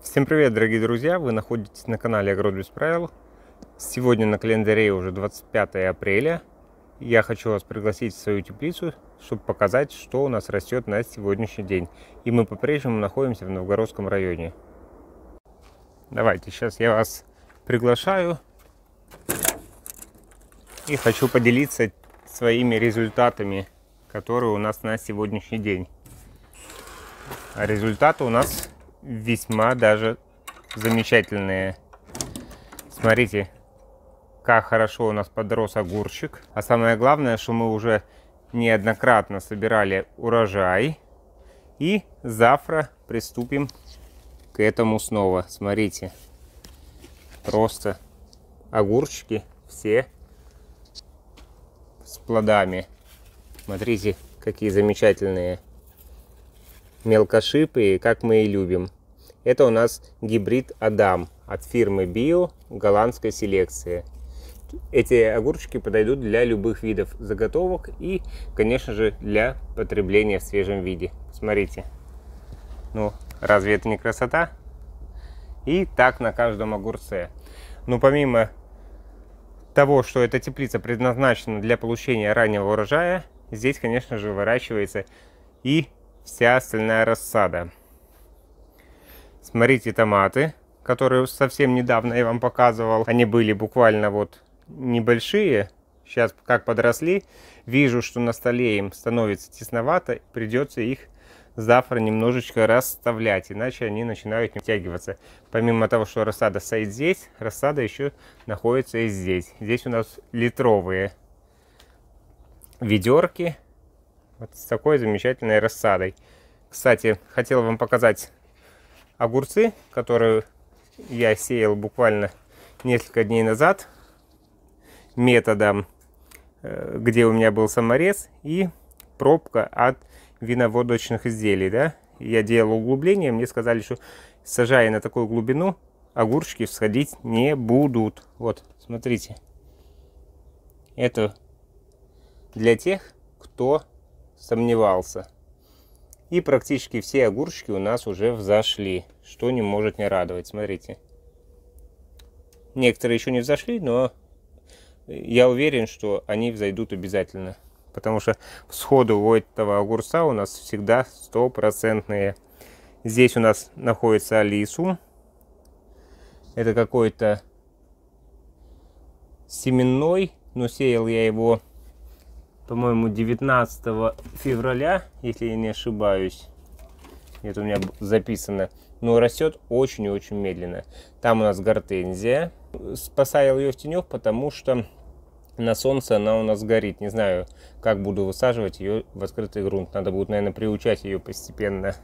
Всем привет, дорогие друзья! Вы находитесь на канале Огород без правил. Сегодня на календаре уже 25 апреля. Я хочу вас пригласить в свою теплицу, чтобы показать, что у нас растет на сегодняшний день. И мы по-прежнему находимся в Новгородском районе. Давайте, сейчас я вас приглашаю. И хочу поделиться своими результатами, которые у нас на сегодняшний день. А результаты у нас весьма даже замечательные. Смотрите, как хорошо у нас подрос огурчик. А самое главное, что мы уже неоднократно собирали урожай. И завтра приступим к этому снова. Смотрите, просто огурчики все с плодами. Смотрите, какие замечательные мелкошипы, как мы и любим. Это у нас гибрид Адам от фирмы Bio голландской селекции. Эти огурчики подойдут для любых видов заготовок и, конечно же, для потребления в свежем виде. Смотрите. Ну, разве это не красота? И так на каждом огурце. Но помимо того, что эта теплица предназначена для получения раннего урожая, здесь, конечно же, выращивается и вся остальная рассада. Смотрите томаты, которые совсем недавно я вам показывал. Они были буквально вот небольшие. Сейчас как подросли, вижу, что на столе им становится тесновато. Придется их завтра немножечко расставлять, иначе они начинают натягиваться. Помимо того, что рассада стоит здесь, рассада еще находится и здесь. Здесь у нас литровые ведерки вот с такой замечательной рассадой. Кстати, хотел вам показать огурцы, которые я сеял буквально несколько дней назад методом, э, где у меня был саморез и пробка от виноводочных изделий. Да? Я делал углубление, мне сказали, что сажая на такую глубину, огурчики всходить не будут. Вот, смотрите. Это для тех, кто сомневался. И практически все огурчики у нас уже взошли, что не может не радовать. Смотрите. Некоторые еще не взошли, но я уверен, что они взойдут обязательно. Потому что всходы у этого огурца у нас всегда стопроцентные. Здесь у нас находится алису. Это какой-то семенной, но сеял я его по-моему, 19 февраля, если я не ошибаюсь. Это у меня записано. Но растет очень и очень медленно. Там у нас гортензия. Спасаю ее в тенек, потому что на солнце она у нас горит. Не знаю, как буду высаживать ее в открытый грунт. Надо будет, наверное, приучать ее постепенно.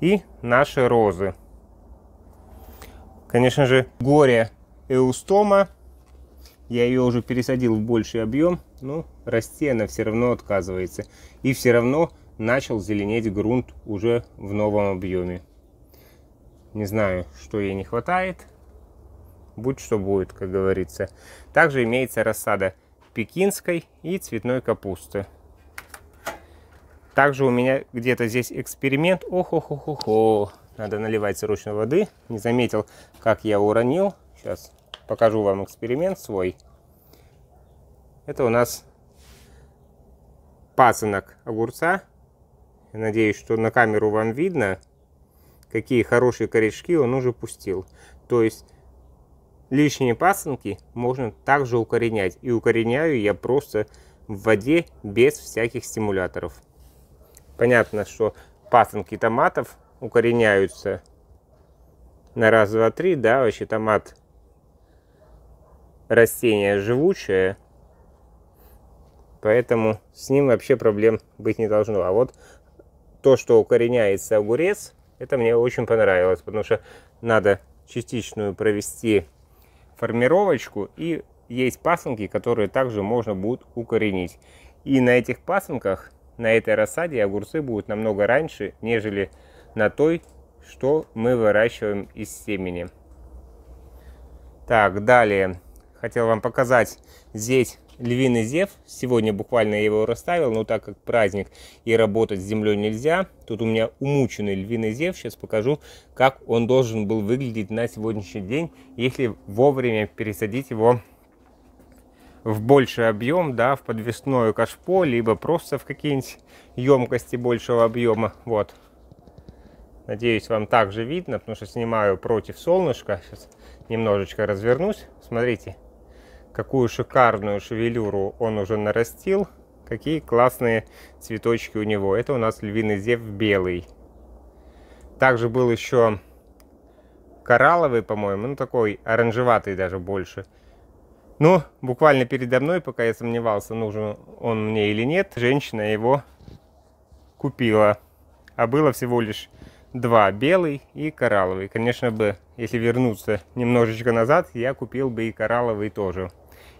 И наши розы. Конечно же, горе эустома я ее уже пересадил в больший объем, но расти она все равно отказывается. И все равно начал зеленеть грунт уже в новом объеме. Не знаю, что ей не хватает. Будь что будет, как говорится. Также имеется рассада пекинской и цветной капусты. Также у меня где-то здесь эксперимент. Ох-ох-ох-ох. Надо наливать срочно воды. Не заметил, как я уронил. Сейчас покажу вам эксперимент свой. Это у нас пасынок огурца. Надеюсь, что на камеру вам видно, какие хорошие корешки он уже пустил. То есть лишние пасынки можно также укоренять. И укореняю я просто в воде без всяких стимуляторов. Понятно, что пасынки томатов укореняются на раз, два, три, да, вообще томат растение живучее, поэтому с ним вообще проблем быть не должно. А вот то, что укореняется огурец, это мне очень понравилось, потому что надо частичную провести формировочку, и есть пасынки, которые также можно будет укоренить. И на этих пасынках, на этой рассаде огурцы будут намного раньше, нежели на той, что мы выращиваем из семени. Так, далее хотел вам показать. Здесь львиный зев. Сегодня буквально я его расставил, но так как праздник и работать с землей нельзя, тут у меня умученный львиный зев. Сейчас покажу, как он должен был выглядеть на сегодняшний день, если вовремя пересадить его в больший объем, да, в подвесное кашпо, либо просто в какие-нибудь емкости большего объема. Вот. Надеюсь, вам также видно, потому что снимаю против солнышка. Сейчас немножечко развернусь. Смотрите, какую шикарную шевелюру он уже нарастил. Какие классные цветочки у него. Это у нас львиный зев белый. Также был еще коралловый, по-моему, ну такой оранжеватый даже больше. Но буквально передо мной, пока я сомневался, нужен он мне или нет, женщина его купила. А было всего лишь два, белый и коралловый. Конечно бы, если вернуться немножечко назад, я купил бы и коралловый тоже.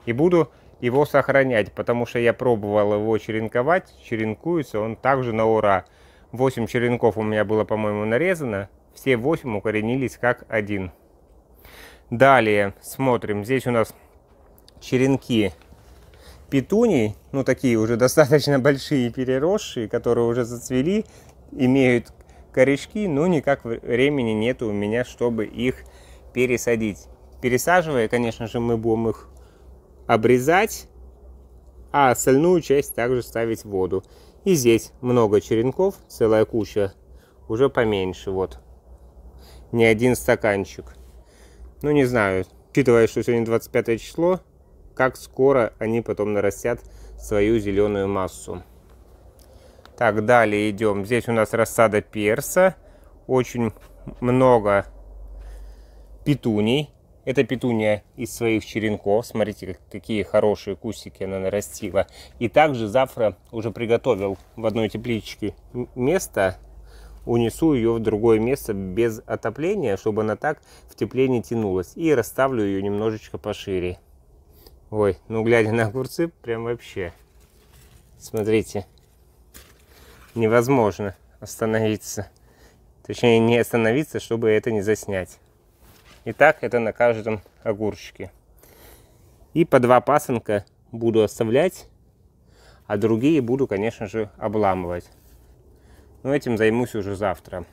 И буду его сохранять, потому что я пробовал его черенковать, черенкуется он также на ура. 8 черенков у меня было, по-моему, нарезано, все 8 укоренились как один. Далее смотрим, здесь у нас черенки петуний, ну такие уже достаточно большие переросшие, которые уже зацвели, имеют корешки, но никак времени нет у меня, чтобы их пересадить. Пересаживая, конечно же, мы будем их обрезать, а остальную часть также ставить в воду. И здесь много черенков, целая куча, уже поменьше, вот. Не один стаканчик. Ну, не знаю, учитывая, что сегодня 25 число, как скоро они потом нарастят свою зеленую массу. Так, далее идем. Здесь у нас рассада перса. Очень много петуний. Это петуния из своих черенков. Смотрите, какие хорошие кустики она нарастила. И также завтра уже приготовил в одной тепличке место. Унесу ее в другое место без отопления, чтобы она так в тепле не тянулась. И расставлю ее немножечко пошире. Ой, ну глядя на огурцы, прям вообще. Смотрите невозможно остановиться. Точнее, не остановиться, чтобы это не заснять. Итак, это на каждом огурчике. И по два пасынка буду оставлять, а другие буду, конечно же, обламывать. Но этим займусь уже завтра.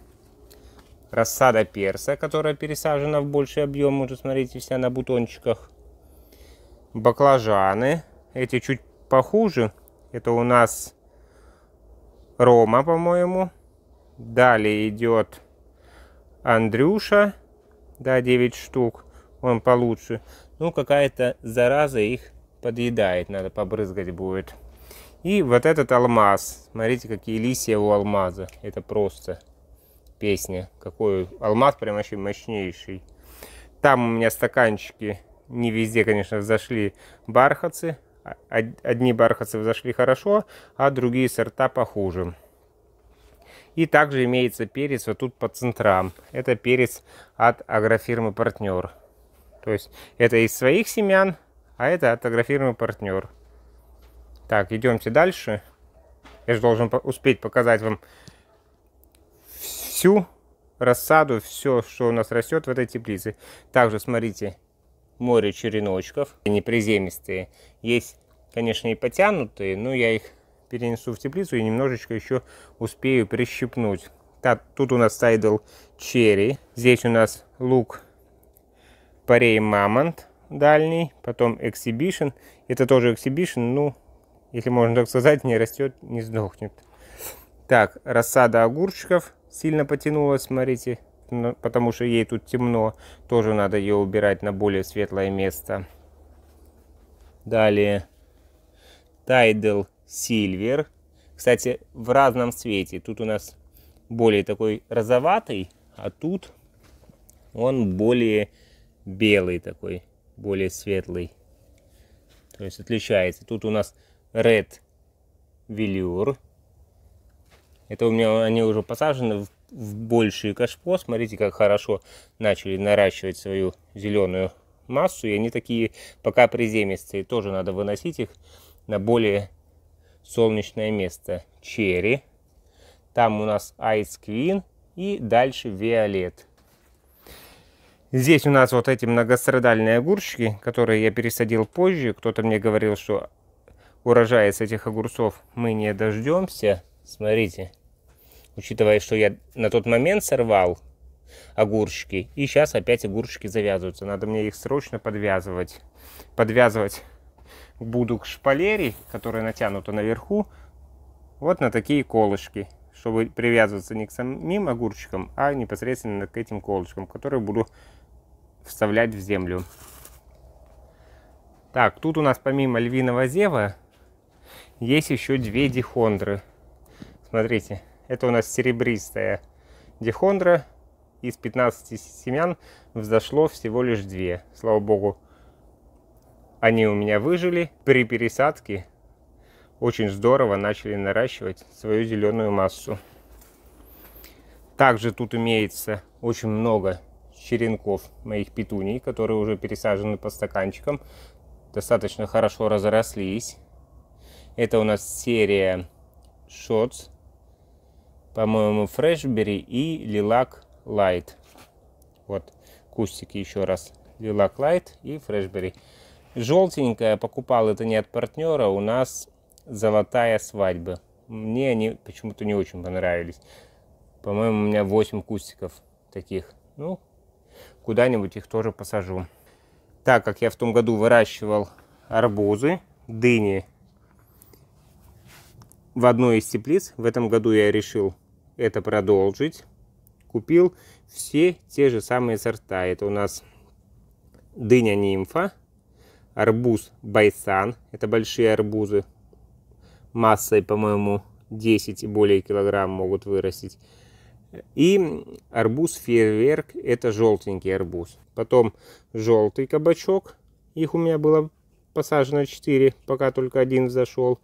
Рассада перса, которая пересажена в больший объем, уже смотрите, вся на бутончиках. Баклажаны, эти чуть похуже. Это у нас Рома, по-моему. Далее идет Андрюша. Да, 9 штук. Он получше. Ну, какая-то зараза их подъедает. Надо побрызгать будет. И вот этот алмаз. Смотрите, какие листья у алмаза. Это просто песня. Какой алмаз прям вообще мощнейший. Там у меня стаканчики. Не везде, конечно, зашли бархатцы. Одни бархатцы взошли хорошо, а другие сорта похуже. И также имеется перец вот тут по центрам. Это перец от агрофирмы «Партнер». То есть это из своих семян, а это от агрофирмы «Партнер». Так, идемте дальше. Я же должен успеть показать вам всю рассаду, все, что у нас растет в этой теплице. Также смотрите, море череночков, они приземистые. Есть, конечно, и потянутые, но я их перенесу в теплицу и немножечко еще успею прищипнуть. Так, тут у нас сайдл черри. Здесь у нас лук парей мамонт дальний, потом эксибишн. Это тоже эксибишн, ну, если можно так сказать, не растет, не сдохнет. Так, рассада огурчиков сильно потянулась, смотрите, потому что ей тут темно. Тоже надо ее убирать на более светлое место. Далее. Тайдл Сильвер. Кстати, в разном цвете. Тут у нас более такой розоватый, а тут он более белый такой, более светлый. То есть отличается. Тут у нас Red Velour. Это у меня они уже посажены в в большие кашпо. Смотрите, как хорошо начали наращивать свою зеленую массу. И они такие пока приземистые. Тоже надо выносить их на более солнечное место. Черри. Там у нас Ice Queen. И дальше Виолет. Здесь у нас вот эти многострадальные огурчики, которые я пересадил позже. Кто-то мне говорил, что урожая с этих огурцов мы не дождемся. Смотрите, учитывая, что я на тот момент сорвал огурчики, и сейчас опять огурчики завязываются. Надо мне их срочно подвязывать. Подвязывать буду к шпалере, которая натянута наверху, вот на такие колышки чтобы привязываться не к самим огурчикам, а непосредственно к этим колышкам, которые буду вставлять в землю. Так, тут у нас помимо львиного зева есть еще две дихондры. Смотрите, это у нас серебристая дихондра. Из 15 семян взошло всего лишь две. Слава богу, они у меня выжили. При пересадке очень здорово начали наращивать свою зеленую массу. Также тут имеется очень много черенков моих петуний, которые уже пересажены по стаканчикам. Достаточно хорошо разрослись. Это у нас серия Shots, по-моему, Freshberry и Lilac Light. Вот кустики еще раз. Lilac Light и Freshberry. Желтенькая покупал это не от партнера, у нас золотая свадьба. Мне они почему-то не очень понравились. По-моему, у меня 8 кустиков таких. Ну, куда-нибудь их тоже посажу. Так как я в том году выращивал арбузы, дыни в одной из теплиц, в этом году я решил это продолжить. Купил все те же самые сорта. Это у нас дыня нимфа, арбуз байсан, это большие арбузы, массой, по-моему, 10 и более килограмм могут вырастить. И арбуз фейерверк, это желтенький арбуз. Потом желтый кабачок, их у меня было посажено 4, пока только один зашел.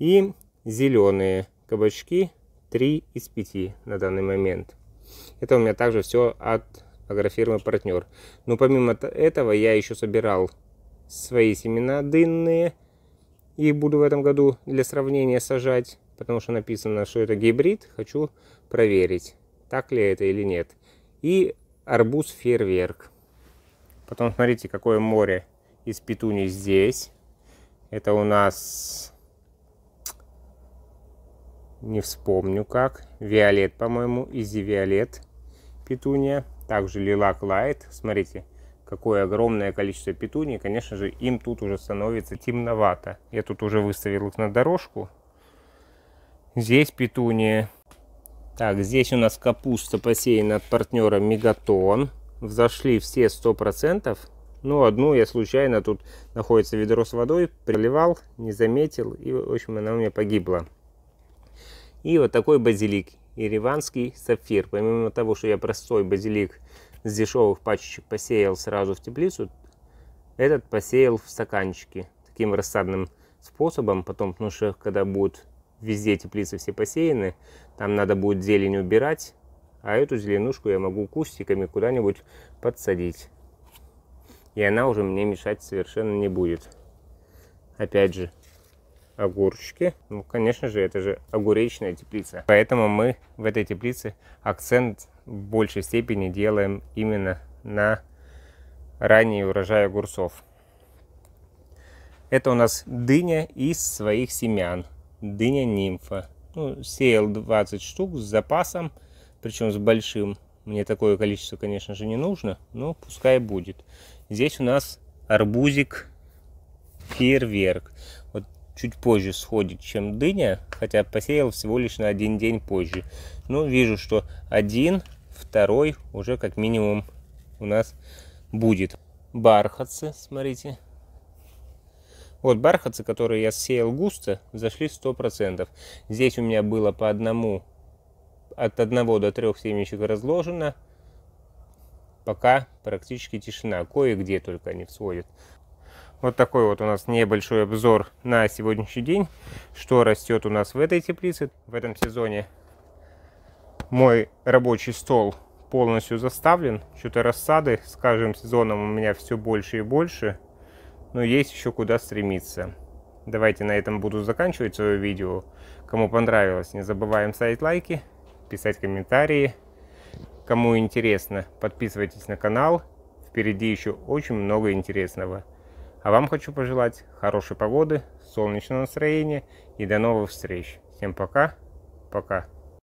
И зеленые кабачки, 3 из 5 на данный момент. Это у меня также все от агрофирмы партнер. Но помимо этого я еще собирал свои семена дынные и буду в этом году для сравнения сажать, потому что написано, что это гибрид. Хочу проверить, так ли это или нет. И арбуз фейерверк. Потом смотрите, какое море из петуний здесь. Это у нас, не вспомню как, виолет, по-моему, изи виолет петуния. Также лилак лайт. Смотрите, какое огромное количество петуний, конечно же, им тут уже становится темновато. Я тут уже выставил их на дорожку. Здесь петуния. Так, здесь у нас капуста посеяна от партнера Мегатон. Взошли все 100%. Ну, одну я случайно, тут находится ведро с водой, приливал, не заметил, и, в общем, она у меня погибла. И вот такой базилик, ереванский сапфир. Помимо того, что я простой базилик с дешевых пачечек посеял сразу в теплицу, этот посеял в стаканчики таким рассадным способом. Потом, потому что когда будут везде теплицы все посеяны, там надо будет зелень убирать, а эту зеленушку я могу кустиками куда-нибудь подсадить. И она уже мне мешать совершенно не будет. Опять же, огурчики. Ну, конечно же, это же огуречная теплица. Поэтому мы в этой теплице акцент в большей степени делаем именно на ранний урожай огурцов. Это у нас дыня из своих семян. Дыня нимфа. Ну, сеял 20 штук с запасом, причем с большим. Мне такое количество, конечно же, не нужно, но пускай будет. Здесь у нас арбузик фейерверк. Чуть позже сходит, чем дыня, хотя посеял всего лишь на один день позже. Ну, вижу, что один, второй уже как минимум у нас будет. Бархатцы, смотрите. Вот бархатцы, которые я сеял густо, зашли 100%. Здесь у меня было по одному, от одного до трех семечек разложено. Пока практически тишина. Кое-где только они всходят. Вот такой вот у нас небольшой обзор на сегодняшний день, что растет у нас в этой теплице в этом сезоне. Мой рабочий стол полностью заставлен, что-то рассады с каждым сезоном у меня все больше и больше, но есть еще куда стремиться. Давайте на этом буду заканчивать свое видео. Кому понравилось, не забываем ставить лайки, писать комментарии, Кому интересно, подписывайтесь на канал. Впереди еще очень много интересного. А вам хочу пожелать хорошей погоды, солнечного настроения и до новых встреч. Всем пока. Пока.